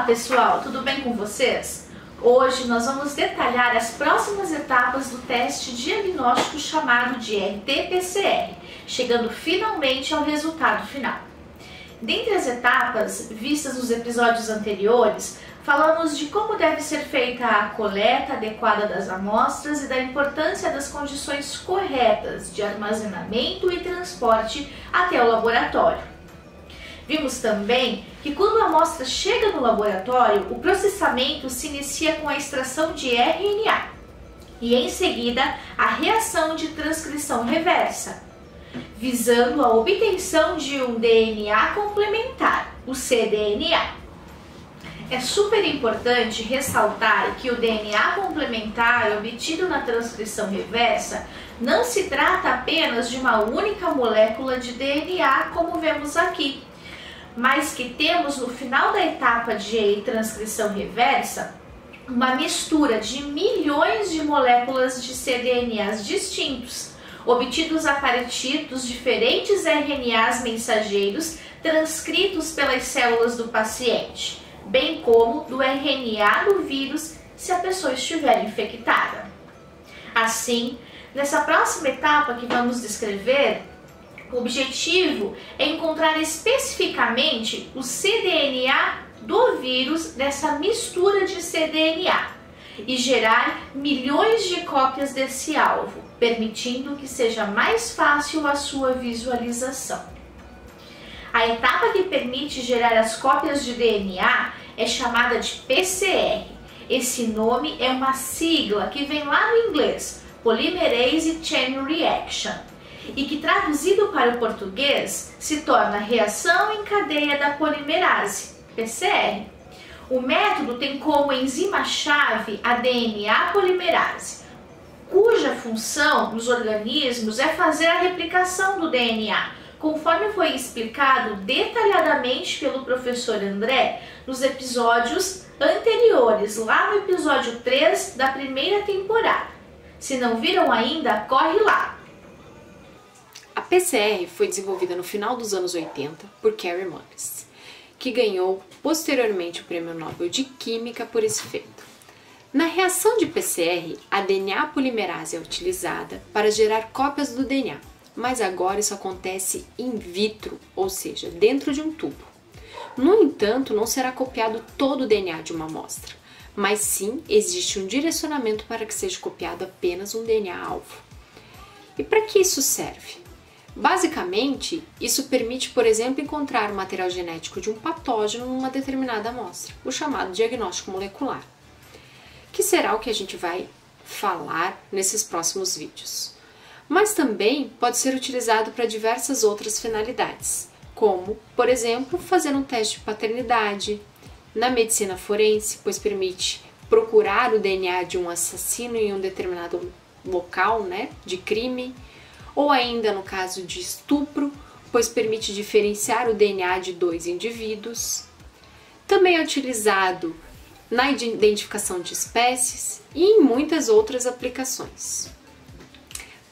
Olá pessoal, tudo bem com vocês? Hoje nós vamos detalhar as próximas etapas do teste diagnóstico chamado de RT-PCR, chegando finalmente ao resultado final. Dentre as etapas vistas nos episódios anteriores, falamos de como deve ser feita a coleta adequada das amostras e da importância das condições corretas de armazenamento e transporte até o laboratório. Vimos também que quando a amostra chega no laboratório, o processamento se inicia com a extração de RNA e em seguida a reação de transcrição reversa, visando a obtenção de um DNA complementar, o cDNA. É super importante ressaltar que o DNA complementar obtido na transcrição reversa não se trata apenas de uma única molécula de DNA, como vemos aqui, mas que temos no final da etapa de transcrição reversa uma mistura de milhões de moléculas de cDNAs distintos, obtidos a partir dos diferentes RNAs mensageiros transcritos pelas células do paciente, bem como do RNA do vírus se a pessoa estiver infectada. Assim, nessa próxima etapa que vamos descrever, o objetivo é encontrar especificamente o cDNA do vírus dessa mistura de cDNA e gerar milhões de cópias desse alvo, permitindo que seja mais fácil a sua visualização. A etapa que permite gerar as cópias de DNA é chamada de PCR. Esse nome é uma sigla que vem lá no inglês, Polymerase Chain Reaction e que traduzido para o português se torna reação em cadeia da polimerase, PCR. O método tem como enzima-chave a DNA polimerase, cuja função nos organismos é fazer a replicação do DNA, conforme foi explicado detalhadamente pelo professor André nos episódios anteriores, lá no episódio 3 da primeira temporada. Se não viram ainda, corre lá! PCR foi desenvolvida no final dos anos 80 por Carrie Morris, que ganhou posteriormente o Prêmio Nobel de Química por esse feito. Na reação de PCR, a DNA polimerase é utilizada para gerar cópias do DNA, mas agora isso acontece in vitro, ou seja, dentro de um tubo. No entanto, não será copiado todo o DNA de uma amostra, mas sim existe um direcionamento para que seja copiado apenas um DNA alvo. E para que isso serve? Basicamente, isso permite, por exemplo, encontrar o material genético de um patógeno numa determinada amostra, o chamado diagnóstico molecular, que será o que a gente vai falar nesses próximos vídeos. Mas também pode ser utilizado para diversas outras finalidades, como, por exemplo, fazer um teste de paternidade, na medicina forense, pois permite procurar o DNA de um assassino em um determinado local né, de crime ou ainda no caso de estupro, pois permite diferenciar o DNA de dois indivíduos. Também é utilizado na identificação de espécies e em muitas outras aplicações.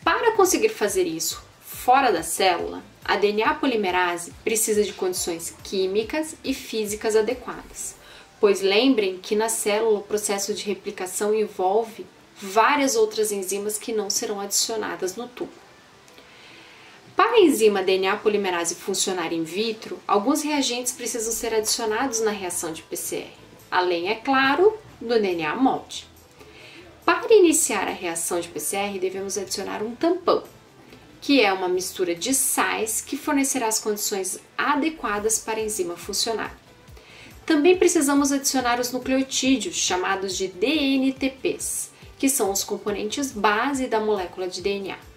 Para conseguir fazer isso fora da célula, a DNA polimerase precisa de condições químicas e físicas adequadas, pois lembrem que na célula o processo de replicação envolve várias outras enzimas que não serão adicionadas no tubo. Para a enzima DNA polimerase funcionar in vitro, alguns reagentes precisam ser adicionados na reação de PCR, além, é claro, do DNA molde. Para iniciar a reação de PCR, devemos adicionar um tampão, que é uma mistura de sais que fornecerá as condições adequadas para a enzima funcionar. Também precisamos adicionar os nucleotídeos, chamados de DNTPs, que são os componentes base da molécula de DNA.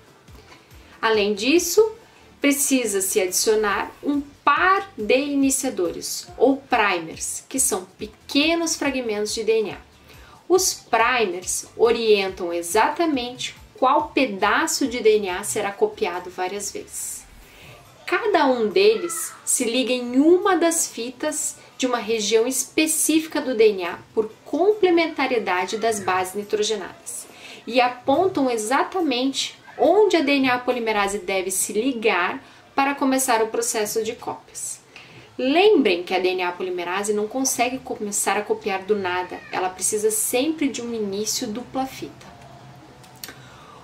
Além disso, precisa-se adicionar um par de iniciadores ou primers, que são pequenos fragmentos de DNA. Os primers orientam exatamente qual pedaço de DNA será copiado várias vezes. Cada um deles se liga em uma das fitas de uma região específica do DNA por complementariedade das bases nitrogenadas e apontam exatamente onde a DNA polimerase deve se ligar para começar o processo de cópias. Lembrem que a DNA polimerase não consegue começar a copiar do nada, ela precisa sempre de um início dupla fita.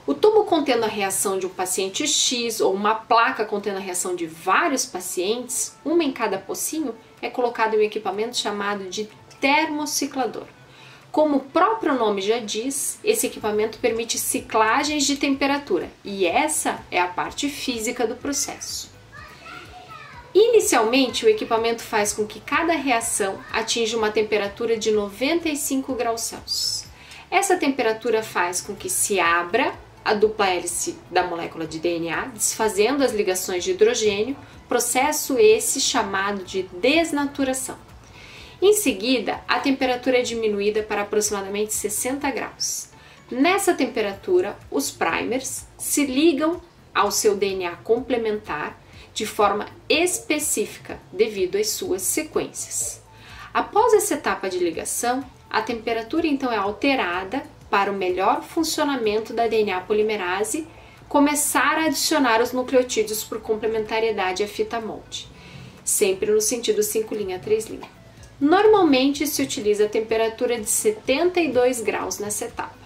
O tubo contendo a reação de um paciente X ou uma placa contendo a reação de vários pacientes, uma em cada pocinho, é colocado em um equipamento chamado de termociclador. Como o próprio nome já diz, esse equipamento permite ciclagens de temperatura e essa é a parte física do processo. Inicialmente, o equipamento faz com que cada reação atinja uma temperatura de 95 graus Celsius. Essa temperatura faz com que se abra a dupla hélice da molécula de DNA, desfazendo as ligações de hidrogênio, processo esse chamado de desnaturação. Em seguida, a temperatura é diminuída para aproximadamente 60 graus. Nessa temperatura, os primers se ligam ao seu DNA complementar de forma específica devido às suas sequências. Após essa etapa de ligação, a temperatura então é alterada para o melhor funcionamento da DNA polimerase começar a adicionar os nucleotídeos por complementariedade à fita molde, sempre no sentido 5 linha 3 linha. Normalmente se utiliza a temperatura de 72 graus nessa etapa.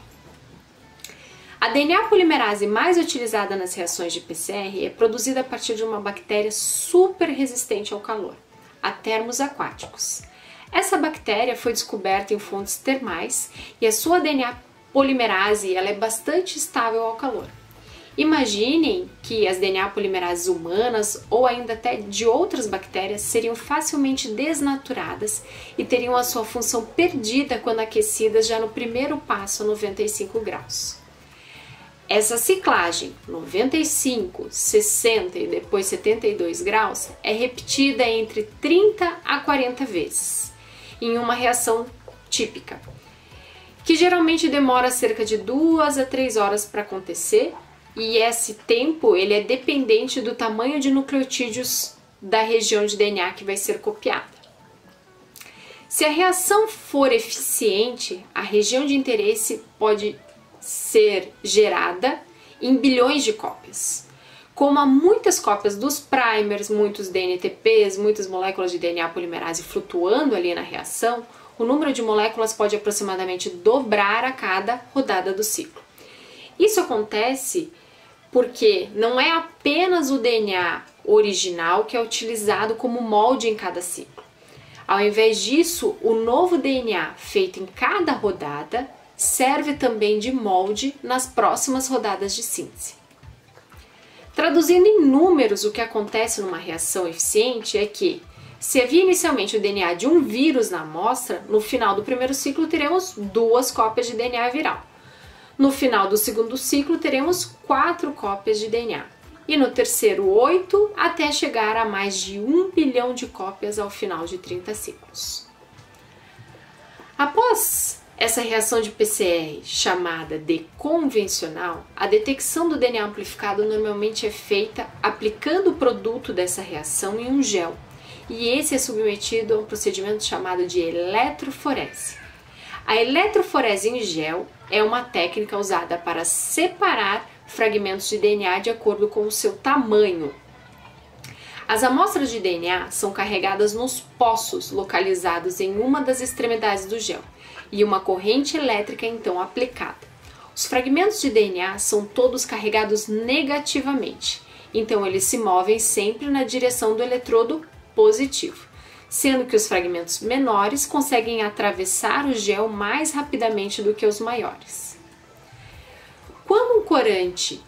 A DNA polimerase mais utilizada nas reações de PCR é produzida a partir de uma bactéria super resistente ao calor, a termos aquáticos. Essa bactéria foi descoberta em fontes termais e a sua DNA polimerase ela é bastante estável ao calor. Imaginem que as DNA polimerases humanas ou ainda até de outras bactérias seriam facilmente desnaturadas e teriam a sua função perdida quando aquecidas já no primeiro passo a 95 graus. Essa ciclagem 95, 60 e depois 72 graus é repetida entre 30 a 40 vezes em uma reação típica que geralmente demora cerca de duas a três horas para acontecer e esse tempo ele é dependente do tamanho de nucleotídeos da região de DNA que vai ser copiada. Se a reação for eficiente, a região de interesse pode ser gerada em bilhões de cópias. Como há muitas cópias dos primers, muitos DNTPs, muitas moléculas de DNA polimerase flutuando ali na reação, o número de moléculas pode aproximadamente dobrar a cada rodada do ciclo. Isso acontece porque não é apenas o DNA original que é utilizado como molde em cada ciclo. Ao invés disso, o novo DNA feito em cada rodada serve também de molde nas próximas rodadas de síntese. Traduzindo em números, o que acontece numa reação eficiente é que se havia inicialmente o DNA de um vírus na amostra, no final do primeiro ciclo teremos duas cópias de DNA viral. No final do segundo ciclo teremos quatro cópias de DNA. E no terceiro, oito, até chegar a mais de um bilhão de cópias ao final de 30 ciclos. Após essa reação de PCR, chamada de convencional, a detecção do DNA amplificado normalmente é feita aplicando o produto dessa reação em um gel e esse é submetido a um procedimento chamado de eletroforese. A eletroforese em gel é uma técnica usada para separar fragmentos de DNA de acordo com o seu tamanho. As amostras de DNA são carregadas nos poços localizados em uma das extremidades do gel e uma corrente elétrica é então aplicada. Os fragmentos de DNA são todos carregados negativamente, então eles se movem sempre na direção do eletrodo positivo, sendo que os fragmentos menores conseguem atravessar o gel mais rapidamente do que os maiores. Quando um corante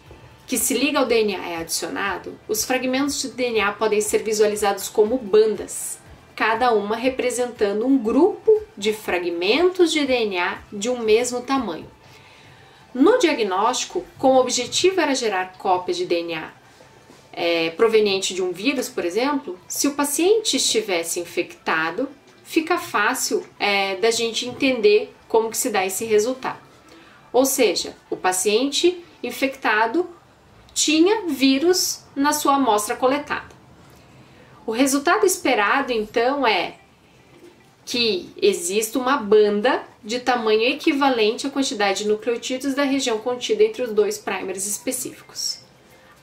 que se liga ao DNA é adicionado, os fragmentos de DNA podem ser visualizados como bandas, cada uma representando um grupo de fragmentos de DNA de um mesmo tamanho. No diagnóstico, como o objetivo era gerar cópias de DNA é, proveniente de um vírus, por exemplo, se o paciente estivesse infectado, fica fácil é, da gente entender como que se dá esse resultado. Ou seja, o paciente infectado tinha vírus na sua amostra coletada. O resultado esperado então é que exista uma banda de tamanho equivalente à quantidade de nucleotídeos da região contida entre os dois primers específicos.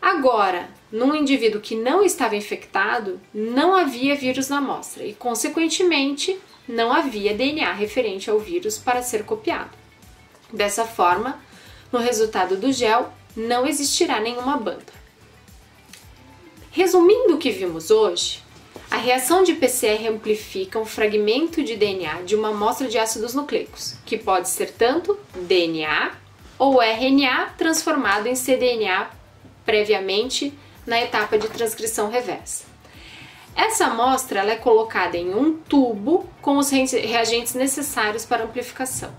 Agora, num indivíduo que não estava infectado, não havia vírus na amostra e, consequentemente, não havia DNA referente ao vírus para ser copiado. Dessa forma, no resultado do gel não existirá nenhuma banda. Resumindo o que vimos hoje, a reação de PCR amplifica um fragmento de DNA de uma amostra de ácidos nucleicos, que pode ser tanto DNA ou RNA transformado em cDNA previamente na etapa de transcrição reversa. Essa amostra ela é colocada em um tubo com os reagentes necessários para amplificação.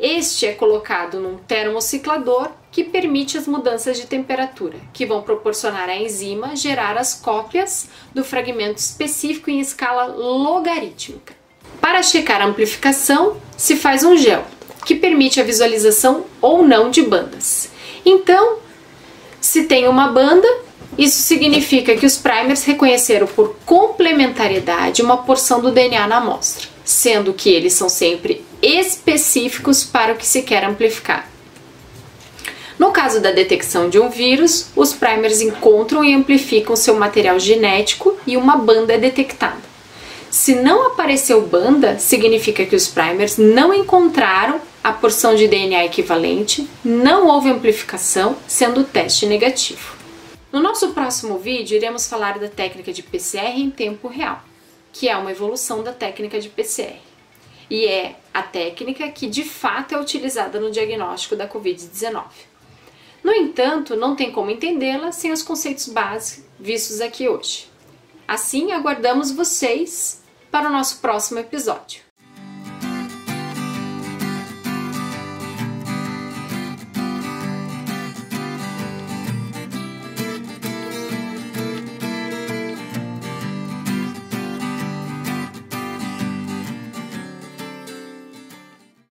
Este é colocado num termociclador que permite as mudanças de temperatura, que vão proporcionar à enzima gerar as cópias do fragmento específico em escala logarítmica. Para checar a amplificação, se faz um gel, que permite a visualização ou não de bandas. Então, se tem uma banda, isso significa que os primers reconheceram por complementariedade uma porção do DNA na amostra, sendo que eles são sempre específicos para o que se quer amplificar. No caso da detecção de um vírus, os primers encontram e amplificam seu material genético e uma banda é detectada. Se não apareceu banda, significa que os primers não encontraram a porção de DNA equivalente, não houve amplificação, sendo o teste negativo. No nosso próximo vídeo, iremos falar da técnica de PCR em tempo real, que é uma evolução da técnica de PCR. E é a técnica que de fato é utilizada no diagnóstico da Covid-19. No entanto, não tem como entendê-la sem os conceitos básicos vistos aqui hoje. Assim, aguardamos vocês para o nosso próximo episódio.